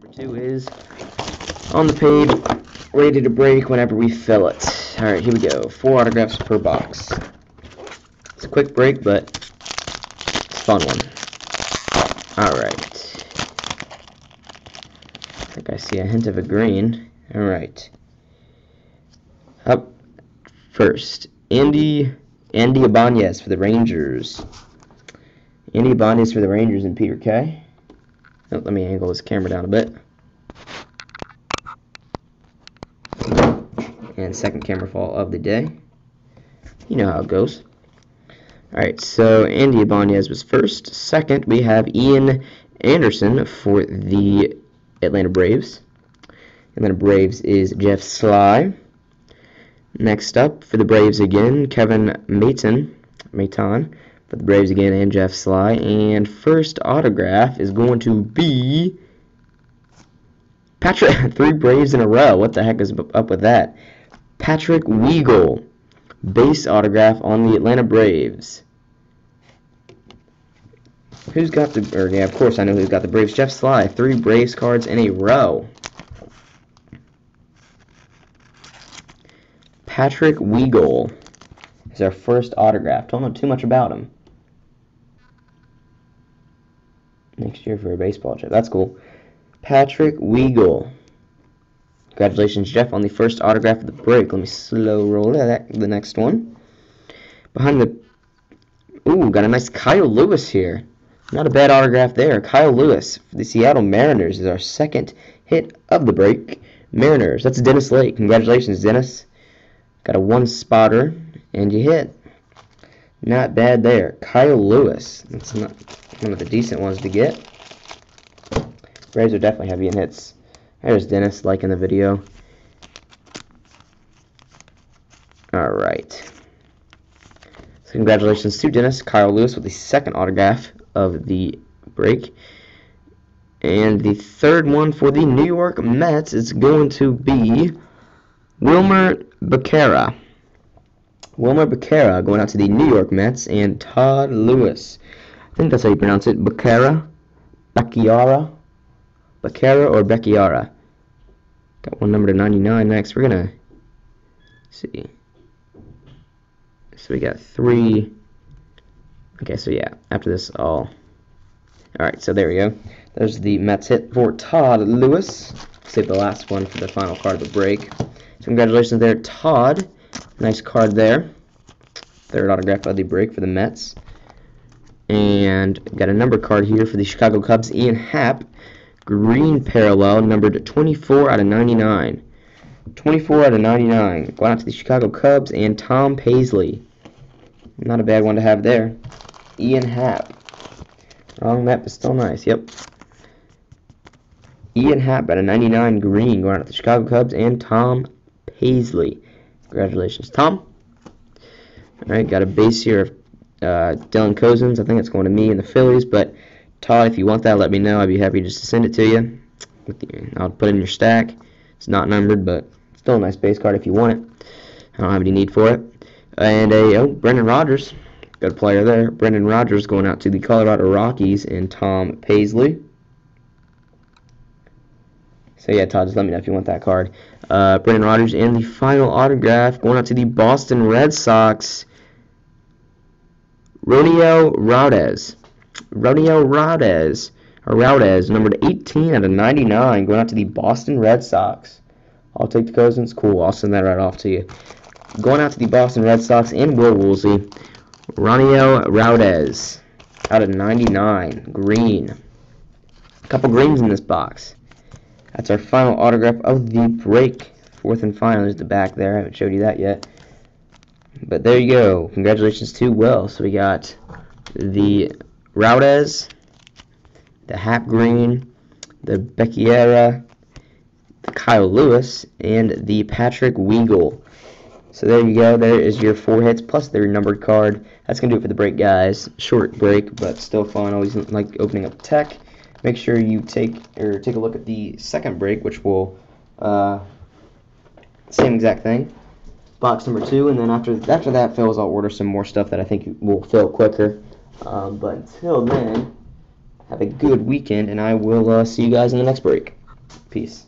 Number two is on the page, ready to break whenever we fill it. Alright, here we go. Four autographs per box. It's a quick break, but it's a fun one. Alright. I think I see a hint of a green. Alright. Up first, Andy Andy Ibanez for the Rangers. Andy Ibanez for the Rangers and Peter Kay. Oh, let me angle this camera down a bit. And second camera fall of the day. You know how it goes. Alright, so Andy Ibanez was first. Second, we have Ian Anderson for the Atlanta Braves. Atlanta Braves is Jeff Sly. Next up, for the Braves again, Kevin Maitan, Maitan for the Braves again, and Jeff Sly. And first autograph is going to be Patrick. Three Braves in a row. What the heck is up with that? Patrick Weigel, base autograph on the Atlanta Braves. Who's got the? Or yeah, of course I know who's got the Braves. Jeff Sly, three Braves cards in a row. Patrick Weigel is our first autograph. Don't know too much about him. Next year for a baseball trip. That's cool. Patrick Weigel. Congratulations, Jeff, on the first autograph of the break. Let me slow roll that. The next one. Behind the... Ooh, got a nice Kyle Lewis here. Not a bad autograph there. Kyle Lewis the Seattle Mariners is our second hit of the break. Mariners. That's Dennis Lake. Congratulations, Dennis. Got a one spotter, and you hit. Not bad there. Kyle Lewis. That's not one of the decent ones to get. Braves are definitely heavy in hits. There's Dennis liking the video. Alright. So congratulations to Dennis. Kyle Lewis with the second autograph of the break. And the third one for the New York Mets is going to be Wilmer Becerra. Wilmer Becerra going out to the New York Mets and Todd Lewis. I think that's how you pronounce it. Becerra? Becchiara? Becerra or Becchiara? Got one number to 99 next. We're going to see. So we got three. Okay, so yeah, after this all. Alright, so there we go. There's the Mets hit for Todd Lewis. Save the last one for the final card of the break. So congratulations there, Todd. Nice card there. Third autograph of the break for the Mets. And got a number card here for the Chicago Cubs, Ian Happ. Green parallel, numbered 24 out of 99. 24 out of 99. Going out to the Chicago Cubs and Tom Paisley. Not a bad one to have there. Ian Happ. Wrong Met, but still nice. Yep. Ian Happ at a 99 green going out to the Chicago Cubs and Tom Paisley. Congratulations, Tom. Alright, got a base here of uh, Dylan Cozens. I think it's going to me and the Phillies, but Todd, if you want that, let me know. I'd be happy just to send it to you. I'll put it in your stack. It's not numbered, but still a nice base card if you want it. I don't have any need for it. And a oh, Brendan Rodgers. Good player there. Brendan Rodgers going out to the Colorado Rockies and Tom Paisley. So yeah, Todd, just let me know if you want that card. Uh, Brendan Rodgers and the final autograph going out to the Boston Red Sox. Ronio Raudes. Ronio Raudes. Or Raudes, numbered 18 out of 99, going out to the Boston Red Sox. I'll take the Cozens. Cool, I'll send that right off to you. Going out to the Boston Red Sox and Will Woolsey. Ronio Raudes out of 99. Green. A couple greens in this box. That's our final autograph of the break. Fourth and final is the back there. I haven't showed you that yet. But there you go. Congratulations to Will. So we got the Raudes, the Happ Green, the Becchiera, the Kyle Lewis, and the Patrick Weigel. So there you go. There is your four hits plus their numbered card. That's going to do it for the break, guys. Short break, but still fun. Always like opening up Tek make sure you take or take a look at the second break, which will uh, same exact thing. Box number two, and then after after that fills, I'll order some more stuff that I think will fill quicker. Um, but until then, have a good weekend, and I will uh, see you guys in the next break. Peace.